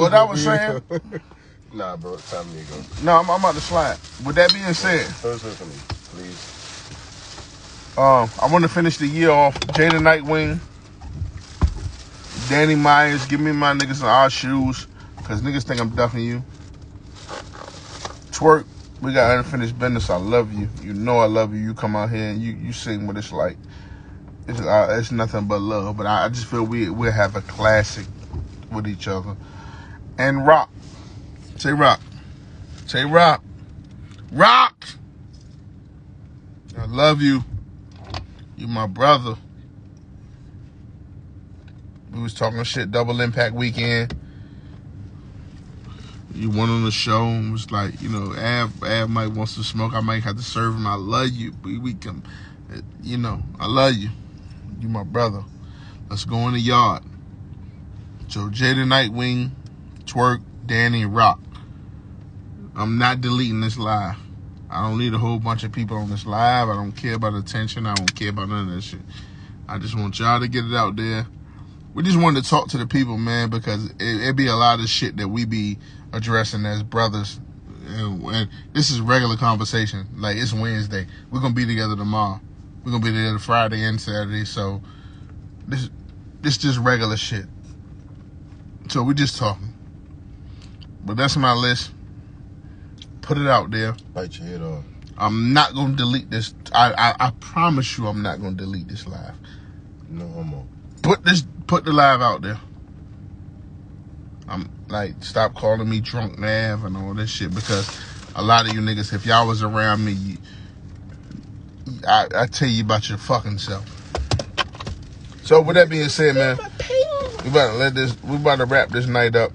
what I was saying. nah, bro, it's time to go. No, I'm, I'm about to slide. With that being said, First listen to me, please. um, I want to finish the year off. Jey the Nitewing, Danny Meyers, give me my niggas in our shoes, cause niggas think I'm ducking you. Twork, we got unfinished business. I love you. You know I love you. You come out here and you you sing what it's like. It's uh, it's nothing but love. But I, I just feel we we have a classic with each other. And rock, Tay Roc, Tay Roc, rock. I love you. You my brother. We was talking shit double impact weekend. You went on the show and was like, you know, Av, Av might want some smoke. I might have to serve him. I love you. We, we can, you know, I love you. You my brother. Let's go in the yard. So Jey the Nitewing, Twork, Danny, Roc. I'm not deleting this live. I don't need a whole bunch of people on this live. I don't care about attention. I don't care about none of that shit. I just want y'all to get it out there. We just wanted to talk to the people, man, because it, it be a lot of shit that we be addressing as brothers. And, and this is regular conversation. Like it's Wednesday. We're gonna be together tomorrow. We're gonna be together Friday and Saturday. So this this just regular shit. So we just talking. But that's my list. Put it out there. Bite your head off. I'm not gonna delete this. I, I I promise you, I'm not gonna delete this live. No homo. Put this, put the live out there. I'm like, stop calling me drunk Nav and all this shit because a lot of you niggas, if y'all was around me, you, I I tell you about your fucking self. So with that being said, man, we about to let this, we about to wrap this night up.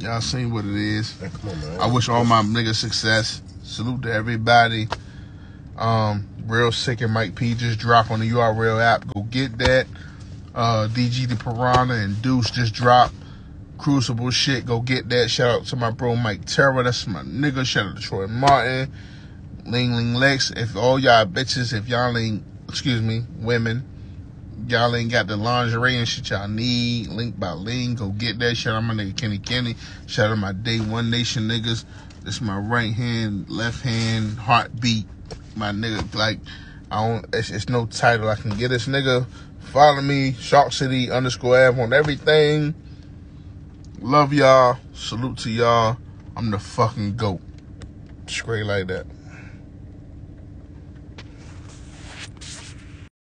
Y'all seen what it is. Hey, on. I wish all my niggas success. Salute to everybody. Um, Real Sick and Mike P just dropped on the URL app. Go get that. Uh, DG the Piranha and Deuce just dropped. Crucible shit. Go get that. Shout out to my bro Mike Terror. That's my nigga. Shout out to Troy Martin. Ling Ling Lex. If all y'all bitches, if y'all ain't, excuse me, women, y'all ain't got the lingerie and shit y'all need, link by link, go get that. Shout out my nigga Kenny Kenny. Shout out my Day One Nation niggas. This my right hand, left hand, heartbeat. My nigga, like, I don't, it's, it's no title I can get this nigga. Follow me, Shark City underscore Ave on everything. Love y'all. Salute to y'all. I'm the fucking GOAT. Straight like that.